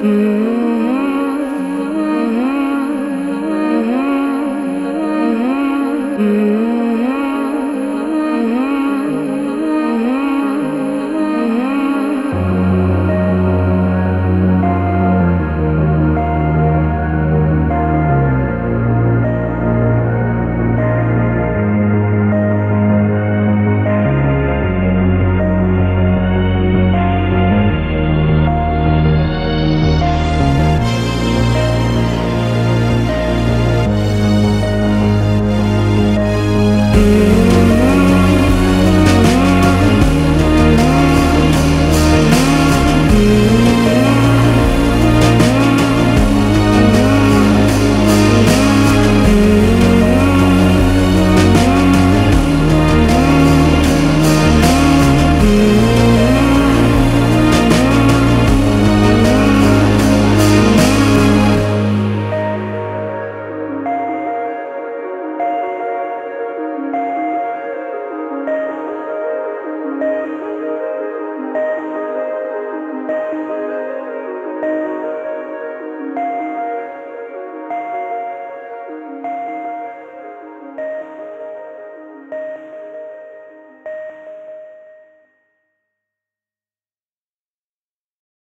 Mm-hmm. mm-hmm. mm-hmm. mm-hmm.